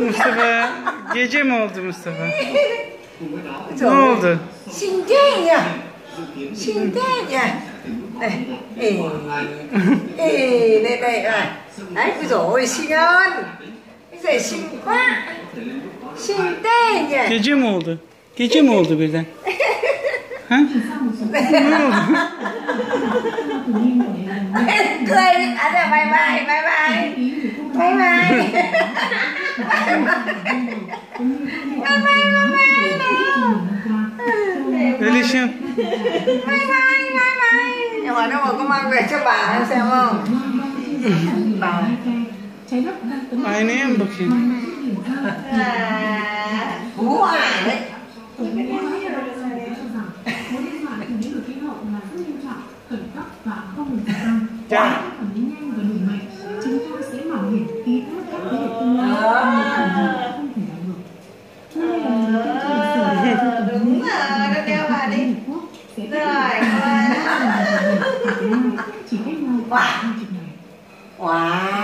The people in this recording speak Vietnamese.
Mustafa gece mi oldu Mustafa? ne oldu? Xinh thế nhỉ? Này, ê, ê, đây đây này. Đấy, ôi dồi ôi, xinh quá. Thế nhỉ? Gece mi oldu? Gece mi oldu birden? Ha? ne oldu? Cười, à bye bye, bye bye. Bye bye. Bye bye, bye bye. Elişim. Bye bye, bye bye. Nhưng mà có mang về cho bà em xem không? Bà đất đang tấn công Aynaya mı bakayım? à, Vũ đấy. Nếu phản ứng nhanh và đủ mạnh, chúng ta sẽ mạo hiểm ký kết các thế Nó đeo vào đi. Rồi, nhau Wow. Wow.